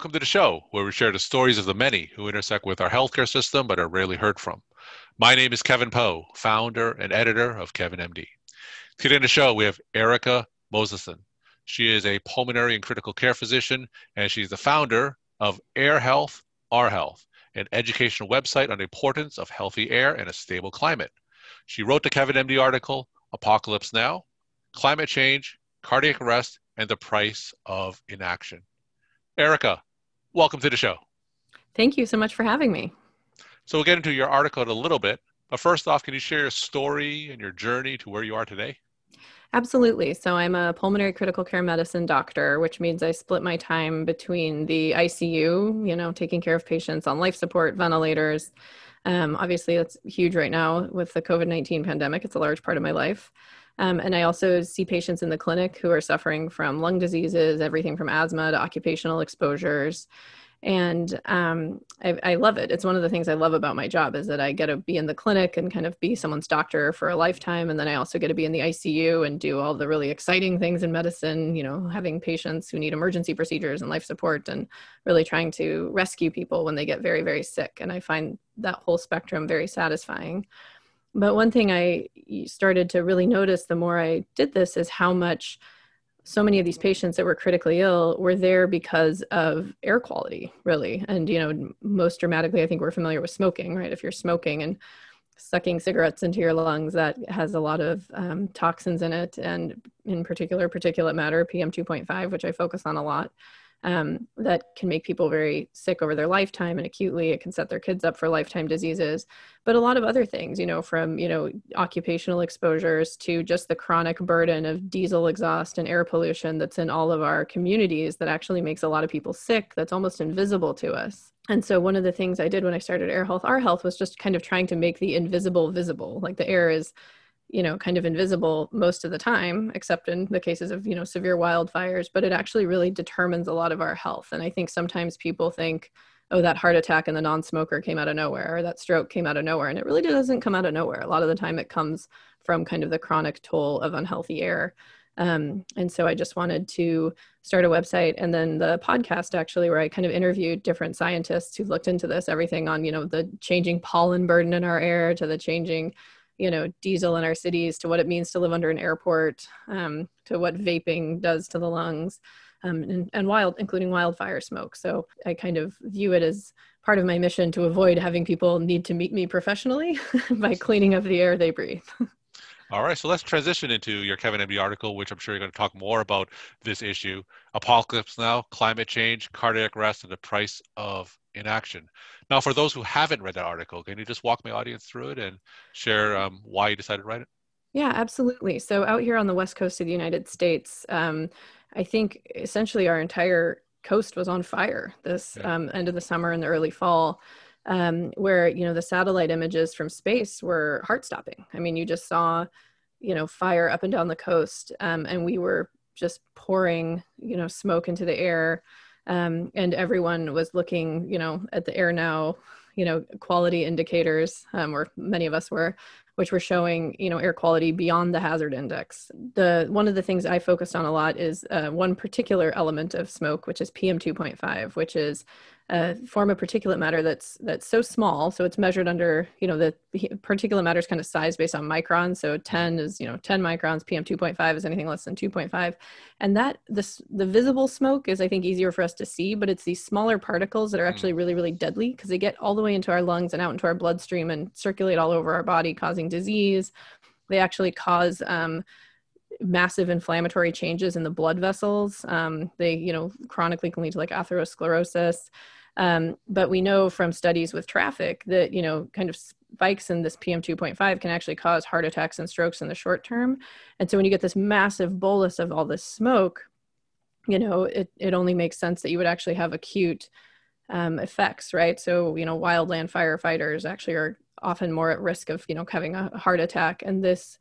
Welcome to the show, where we share the stories of the many who intersect with our healthcare system but are rarely heard from. My name is Kevin Pho, founder and editor of Kevin MD. Today on the show, we have Erika Moseson. She is a pulmonary and critical care physician, and she's the founder of Air Health, Our Health, an educational website on the importance of healthy air and a stable climate. She wrote the Kevin MD article, Apocalypse Now, Climate Change, Cardiac Arrest, and the Price of Inaction. Erika, welcome to the show. Thank you so much for having me. So we'll get into your article in a little bit, but first off, can you share your story and your journey to where you are today? Absolutely. So I'm a pulmonary critical care medicine doctor, which means I split my time between the ICU, you know, taking care of patients on life support, ventilators. Um, obviously, that's huge right now with the COVID 19 pandemic. It's a large part of my life. Um, and I also see patients in the clinic who are suffering from lung diseases, everything from asthma to occupational exposures. And um, I, I, love it. It's one of the things I love about my job is that I get to be in the clinic and kind of be someone's doctor for a lifetime. And then I also get to be in the ICU and do all the really exciting things in medicine, you know, having patients who need emergency procedures and life support and really trying to rescue people when they get very, very sick. And I find that whole spectrum very satisfying. But one thing I started to really notice the more I did this is how much so many of these patients that were critically ill were there because of air quality, really. And, you know, most dramatically, I think we're familiar with smoking, right? If you're smoking and sucking cigarettes into your lungs, that has a lot of um, toxins in it, and in particular, particulate matter, PM2.5, which I focus on a lot um, that can make people very sick over their lifetime and acutely it can set their kids up for lifetime diseases. But a lot of other things you know from you know occupational exposures to just the chronic burden of diesel exhaust and air pollution that's in all of our communities that actually makes a lot of people sick that's almost invisible to us. And so one of the things i did when i started air health our health was just kind of trying to make the invisible visible like the air is you know kind of invisible most of the time except in the cases of you know severe wildfires but it actually really determines a lot of our health. And i think sometimes people think oh that heart attack in the non-smoker came out of nowhere or that stroke came out of nowhere and it really doesn't come out of nowhere. A lot of the time it comes from kind of the chronic toll of unhealthy air. Um, and so i just wanted to start a website and then the podcast actually where i kind of interviewed different scientists who looked into this everything on you know the changing pollen burden in our air to the changing you know diesel in our cities to what it means to live under an airport um, to what vaping does to the lungs um, and, and wild including wildfire smoke. So i kind of view it as part of my mission to avoid having people need to meet me professionally by cleaning up the air they breathe All right, so let's transition into your Kevin MD article, which I'm sure you're going to talk more about this issue. Apocalypse Now, Climate Change, Cardiac Arrest, and the Price of Inaction. Now, for those who haven't read that article, can you just walk my audience through it and share um, why you decided to write it? Yeah, absolutely. So, out here on the west coast of the United States, um, I think essentially our entire coast was on fire this yeah. um, end of the summer and the early fall um, where you know the satellite images from space were heart stopping i mean you just saw you know fire up and down the coast um, and we were just pouring you know smoke into the air um, and everyone was looking you know at the air now you know quality indicators um, or many of us were which were showing you know air quality beyond the hazard index. The one of the things i focused on a lot is uh, one particular element of smoke which is pm2.5 which is a form of particulate matter that's that's so small so it's measured under you know the particulate matter is kind of size based on microns so 10 is you know 10 microns pm 2.5 is anything less than 2.5 and that this the visible smoke is i think easier for us to see but it's these smaller particles that are hmm. actually really really deadly because they get all the way into our lungs and out into our bloodstream and circulate all over our body causing disease they actually cause um, massive inflammatory changes in the blood vessels. Um, they, you know, chronically can lead to like atherosclerosis. Um, but we know from studies with traffic that, you know, kind of spikes in this PM2.5 can actually cause heart attacks and strokes in the short term. And so when you get this massive bolus of all this smoke, you know, it, it only makes sense that you would actually have acute um, effects, right? So, you know, wildland firefighters actually are often more at risk of, you know, having a heart attack. And this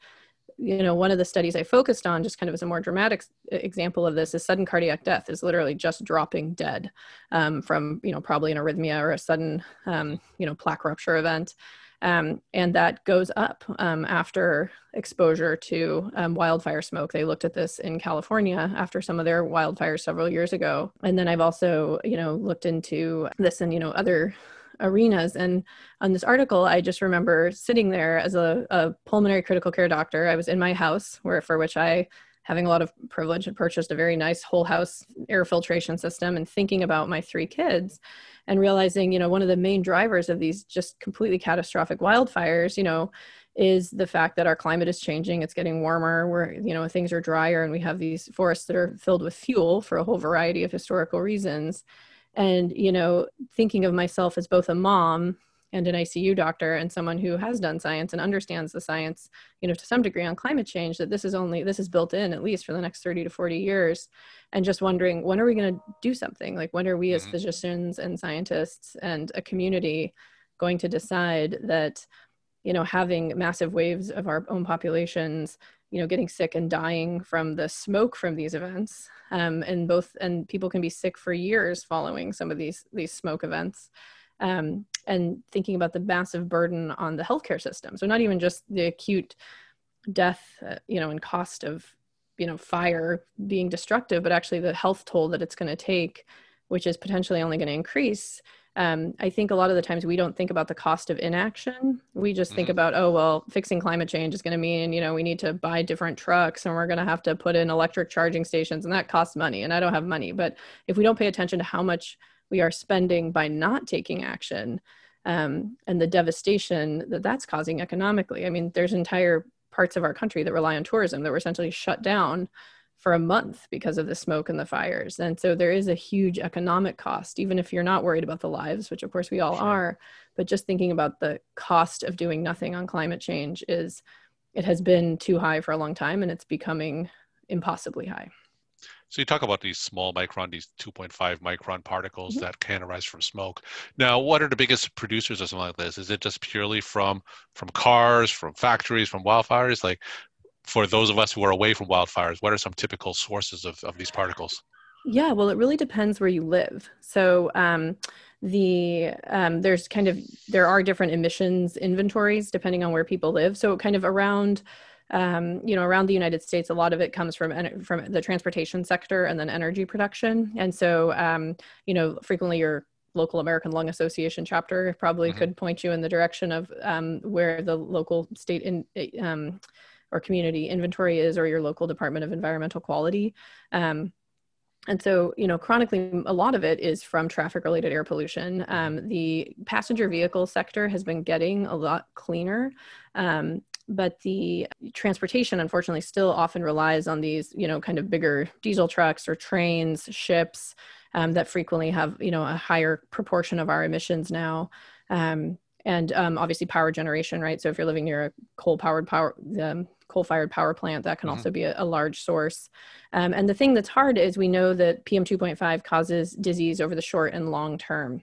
you know, one of the studies I focused on, just kind of as a more dramatic example of this, is sudden cardiac death is literally just dropping dead um, from, you know, probably an arrhythmia or a sudden, um, you know, plaque rupture event. Um, and that goes up um, after exposure to um, wildfire smoke. They looked at this in California after some of their wildfires several years ago. And then I've also, you know, looked into this and, you know, other arenas. And on this article, I just remember sitting there as a, a pulmonary critical care doctor. I was in my house, where for which I having a lot of privilege had purchased a very nice whole house air filtration system and thinking about my three kids and realizing you know one of the main drivers of these just completely catastrophic wildfires you know is the fact that our climate is changing it's getting warmer where you know things are drier and we have these forests that are filled with fuel for a whole variety of historical reasons and you know thinking of myself as both a mom and an ICU doctor and someone who has done science and understands the science, you know, to some degree on climate change, that this is only, this is built in at least for the next 30 to 40 years. And just wondering, when are we going to do something? Like, when are we as mm-hmm. physicians and scientists and a community going to decide that, you know, having massive waves of our own populations you know getting sick and dying from the smoke from these events. Um, and both and people can be sick for years following some of these these smoke events um, and thinking about the massive burden on the healthcare system. So not even just the acute death uh, you know and cost of you know fire being destructive but actually the health toll that it's going to take which is potentially only going to increase um, I think a lot of the times we don't think about the cost of inaction. We just think mm-hmm. about, oh, well, fixing climate change is going to mean, you know, we need to buy different trucks and we're going to have to put in electric charging stations and that costs money. And I don't have money. But if we don't pay attention to how much we are spending by not taking action um, and the devastation that that's causing economically, I mean, there's entire parts of our country that rely on tourism that were essentially shut down for a month because of the smoke and the fires. And so there is a huge economic cost, even if you're not worried about the lives, which of course we all sure. are. But just thinking about the cost of doing nothing on climate change is, it has been too high for a long time and it's becoming impossibly high. So you talk about these small micron, these 2.5 micron particles mm-hmm. that can arise from smoke. Now, what are the biggest producers of something like this? Is it just purely from from cars, from factories, from wildfires? Like, for those of us who are away from wildfires, what are some typical sources of, of these particles? Yeah, well, it really depends where you live. So, um, the um, there's kind of there are different emissions inventories depending on where people live. So, kind of around um, you know around the United States, a lot of it comes from from the transportation sector and then energy production. And so, um, you know, frequently your local American Lung Association chapter probably mm-hmm. could point you in the direction of um, where the local state in um, or community inventory is or your local department of environmental quality. Um, and so you know chronically a lot of it is from traffic related air pollution. Um, the passenger vehicle sector has been getting a lot cleaner. Um, but the transportation unfortunately still often relies on these you know kind of bigger diesel trucks or trains ships um, that frequently have you know a higher proportion of our emissions now. Um, and um, obviously power generation right? So if you're living near a coal powered power um, coal-fired power plant that can mm-hmm. also be a, a large source um, and the thing that's hard is we know that pm 2.5 causes disease over the short and long term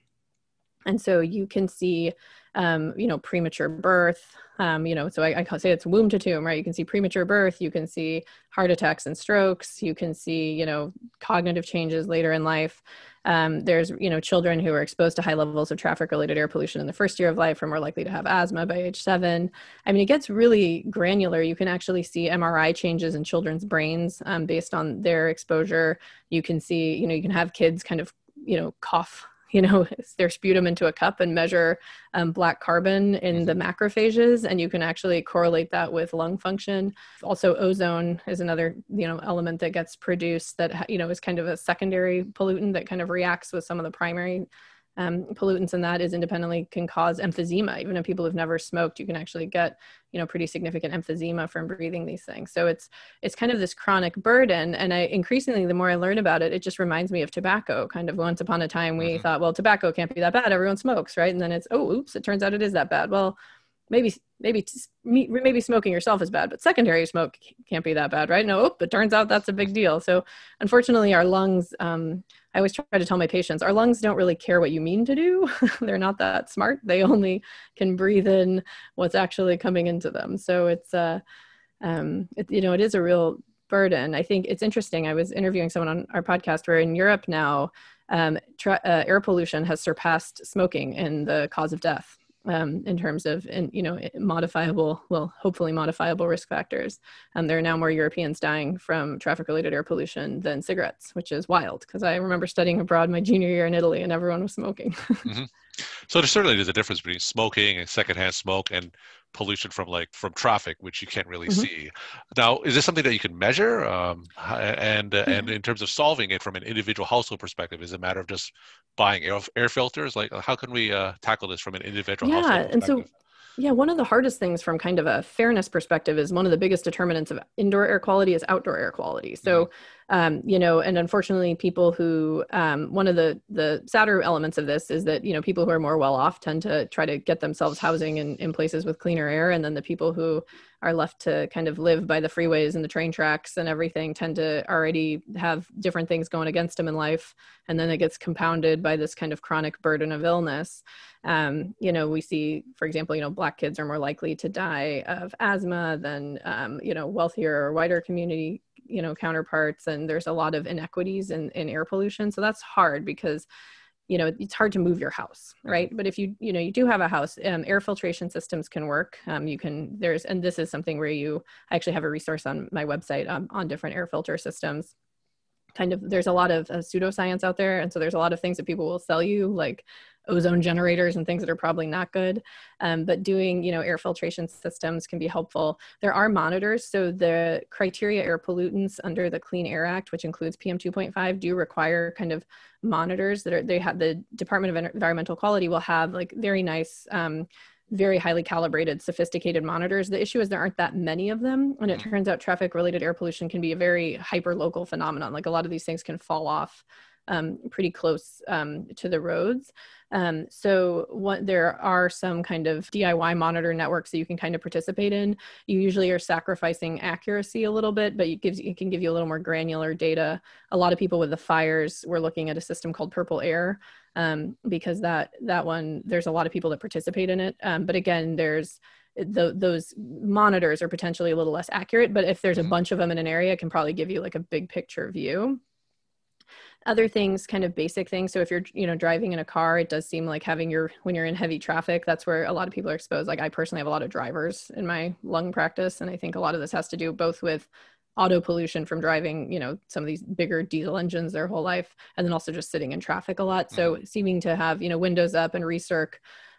and so you can see um, you know premature birth um, you know so I, I say it's womb to tomb right? You can see premature birth you can see heart attacks and strokes you can see you know cognitive changes later in life. Um, there's you know children who are exposed to high levels of traffic related air pollution in the first year of life are more likely to have asthma by age seven. I mean it gets really granular. You can actually see mri changes in children's brains um, based on their exposure. You can see you know you can have kids kind of you know cough you know their sputum into a cup and measure um, black carbon in the mm-hmm. macrophages and you can actually correlate that with lung function also ozone is another you know element that gets produced that you know is kind of a secondary pollutant that kind of reacts with some of the primary um, pollutants in that is independently can cause emphysema. Even if people who've never smoked, you can actually get, you know, pretty significant emphysema from breathing these things. So it's it's kind of this chronic burden. And I increasingly, the more I learn about it, it just reminds me of tobacco. Kind of once upon a time, we mm-hmm. thought, well, tobacco can't be that bad. Everyone smokes, right? And then it's, oh, oops, it turns out it is that bad. Well, maybe maybe maybe smoking yourself is bad but secondary smoke can't be that bad right? No it turns out that's a big deal. So unfortunately our lungs um, i always try to tell my patients our lungs don't really care what you mean to do. They're not that smart. They only can breathe in what's actually coming into them. So it's uh um, it, you know it is a real burden. I think it's interesting i was interviewing someone on our podcast where in europe now um, tra- uh, air pollution has surpassed smoking in the cause of death um, in terms of in, you know modifiable well hopefully modifiable risk factors um, there are now more europeans dying from traffic related air pollution than cigarettes which is wild because i remember studying abroad my junior year in italy and everyone was smoking mm-hmm. so there certainly is a difference between smoking and secondhand smoke and pollution from like from traffic, which you can't really mm-hmm. see. Now, is this something that you can measure? Um, and uh, and in terms of solving it from an individual household perspective, is it a matter of just buying air, air filters? Like, how can we uh, tackle this from an individual? Yeah, and so yeah, one of the hardest things from kind of a fairness perspective is one of the biggest determinants of indoor air quality is outdoor air quality. So, mm-hmm. um, you know, and unfortunately, people who um, one of the the sadder elements of this is that you know people who are more well off tend to try to get themselves housing in, in places with cleaner air, and then the people who are left to kind of live by the freeways and the train tracks and everything tend to already have different things going against them in life. And then it gets compounded by this kind of chronic burden of illness. Um, you know we see for example you know black kids are more likely to die of asthma than um, you know wealthier or wider community you know counterparts. And there's a lot of inequities in, in air pollution. So that's hard because you know it's hard to move your house right? But if you you know you do have a house um, air filtration systems can work. Um, you can there's and this is something where you I actually have a resource on my website um, on different air filter systems. Kind of there's a lot of uh, pseudoscience out there and so there's a lot of things that people will sell you like ozone generators and things that are probably not good. Um, but doing, you know, air filtration systems can be helpful. There are monitors. So the criteria air pollutants under the Clean Air Act, which includes PM 2.5, do require kind of monitors that are, they have the Department of Environmental Quality will have like very nice, um, very highly calibrated, sophisticated monitors. The issue is there aren't that many of them. And it mm-hmm. turns out traffic related air pollution can be a very hyper local phenomenon. Like a lot of these things can fall off um, pretty close um, to the roads. Um, so what, there are some kind of DIY monitor networks that you can kind of participate in. You usually are sacrificing accuracy a little bit, but it gives it can give you a little more granular data. A lot of people with the fires were looking at a system called Purple Air um, because that that one there's a lot of people that participate in it. Um, but again, there's the, those monitors are potentially a little less accurate, but if there's a mm-hmm. bunch of them in an area, it can probably give you like a big picture view other things kind of basic things. So if you're you know driving in a car it does seem like having your when you're in heavy traffic that's where a lot of people are exposed. Like i personally have a lot of drivers in my lung practice and i think a lot of this has to do both with auto pollution from driving you know some of these bigger diesel engines their whole life and then also just sitting in traffic a lot. So mm-hmm. seeming to have you know windows up and recirc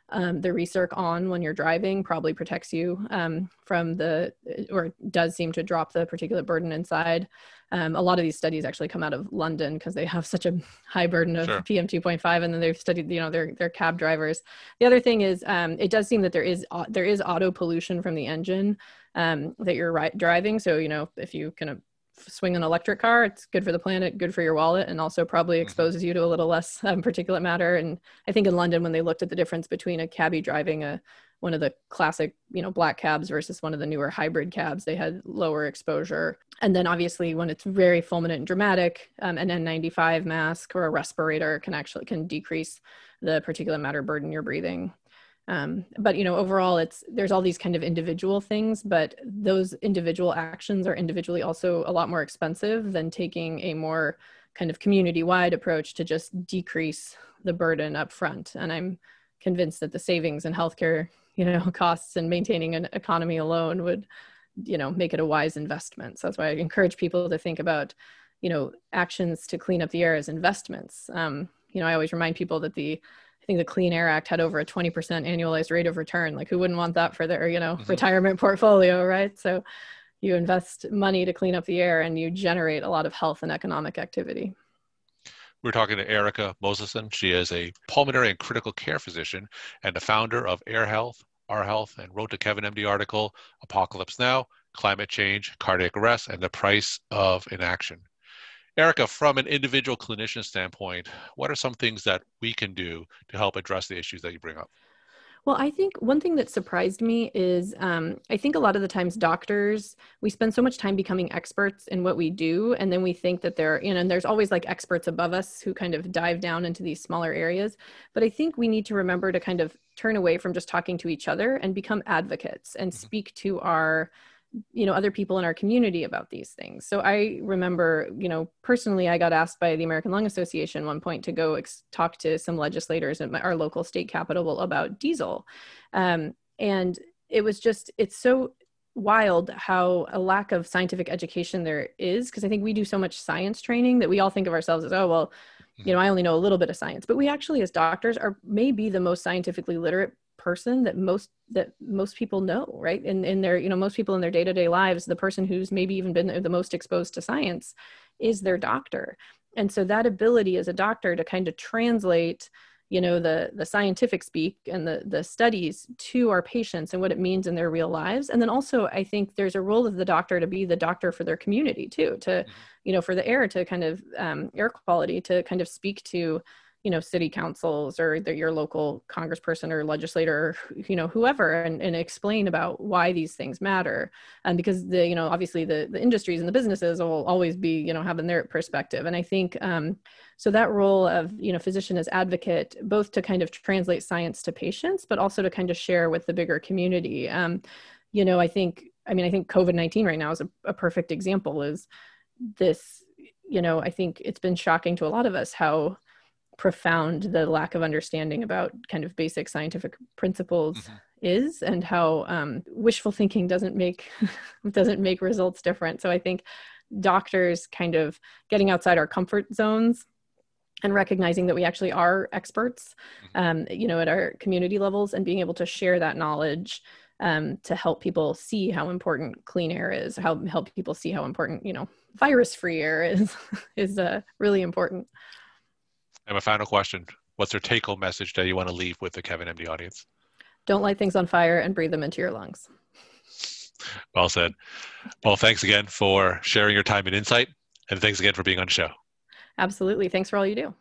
um, the recirc on when you're driving probably protects you um, from the or does seem to drop the particulate burden inside um, a lot of these studies actually come out of London because they have such a high burden of sure. PM 2.5, and then they've studied, you know, their their cab drivers. The other thing is, um, it does seem that there is uh, there is auto pollution from the engine um, that you're ri- driving. So you know, if you kind of swing an electric car, it's good for the planet, good for your wallet, and also probably mm-hmm. exposes you to a little less um, particulate matter. And I think in London, when they looked at the difference between a cabbie driving a one of the classic, you know, black cabs versus one of the newer hybrid cabs, they had lower exposure. And then obviously when it's very fulminant and dramatic, um, an N95 mask or a respirator can actually can decrease the particulate matter burden you're breathing. Um, but you know, overall, it's there's all these kind of individual things, but those individual actions are individually also a lot more expensive than taking a more kind of community-wide approach to just decrease the burden up front. And I'm convinced that the savings in healthcare you know costs and maintaining an economy alone would you know make it a wise investment so that's why i encourage people to think about you know actions to clean up the air as investments um, you know i always remind people that the think the clean air act had over a 20% annualized rate of return like who wouldn't want that for their you know mm-hmm. retirement portfolio right so you invest money to clean up the air and you generate a lot of health and economic activity we're talking to Erika Moseson. She is a pulmonary and critical care physician and the founder of Air Health, Our Health, and wrote the Kevin MD article, Apocalypse Now, Climate Change, Cardiac Arrest, and the Price of Inaction. Erika, from an individual clinician standpoint, what are some things that we can do to help address the issues that you bring up? Well, I think one thing that surprised me is um, I think a lot of the times doctors, we spend so much time becoming experts in what we do. And then we think that there, are you know, and there's always like experts above us who kind of dive down into these smaller areas. But I think we need to remember to kind of turn away from just talking to each other and become advocates and mm-hmm. speak to our you know other people in our community about these things. So i remember you know personally i got asked by the american lung association one point to go ex- talk to some legislators at my, our local state capital about diesel. Um, and it was just it's so wild how a lack of scientific education there is because i think we do so much science training that we all think of ourselves as oh well you know i only know a little bit of science. But we actually as doctors are maybe the most scientifically literate person that most that most people know right? In in their you know most people in their day-to-day lives the person who's maybe even been the most exposed to science is their doctor. And so that ability as a doctor to kind of translate you know the the scientific speak and the the studies to our patients and what it means in their real lives. And then also i think there's a role of the doctor to be the doctor for their community too to mm-hmm. you know for the air to kind of um, air quality to kind of speak to you know city councils or the, your local congressperson or legislator you know whoever and, and explain about why these things matter. And because the you know obviously the the industries and the businesses will always be you know having their perspective. And i think um, so that role of you know physician as advocate both to kind of translate science to patients but also to kind of share with the bigger community. Um, you know i think i mean i think covid-19 right now is a, a perfect example is this you know i think it's been shocking to a lot of us how profound the lack of understanding about kind of basic scientific principles mm-hmm. is and how um, wishful thinking doesn't make doesn't make results different so i think doctors kind of getting outside our comfort zones and recognizing that we actually are experts mm-hmm. um, you know at our community levels and being able to share that knowledge um, to help people see how important clean air is how help people see how important you know virus free air is is uh, really important and my final question What's your take home message that you want to leave with the Kevin MD audience? Don't light things on fire and breathe them into your lungs. Well said. Well, thanks again for sharing your time and insight. And thanks again for being on the show. Absolutely. Thanks for all you do.